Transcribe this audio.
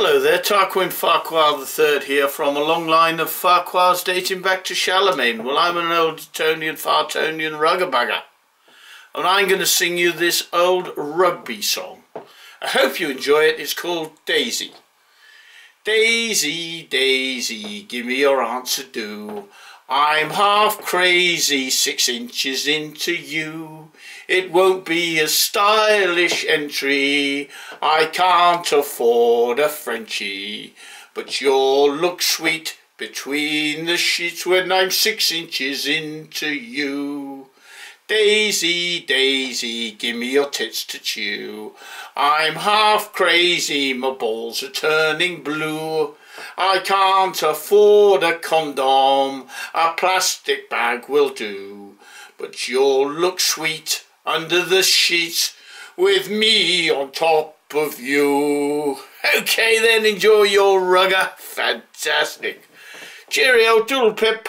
Hello there, Tarquin Farquhar III here from a long line of Farquhars dating back to Charlemagne. Well, I'm an old Etonian, Fartonian ruggerbagger. And I'm going to sing you this old rugby song. I hope you enjoy it. It's called Daisy. Daisy, Daisy, give me your answer do. I'm half crazy, six inches into you. It won't be a stylish entry. I can't afford a Frenchie. But you'll look sweet between the sheets when I'm six inches into you. Daisy, Daisy, give me your tits to chew. I'm half crazy, my balls are turning blue. I can't afford a condom, a plastic bag will do. But you'll look sweet under the sheets with me on top of you. Okay then, enjoy your rugger. Fantastic. Cheerio, doodle pip.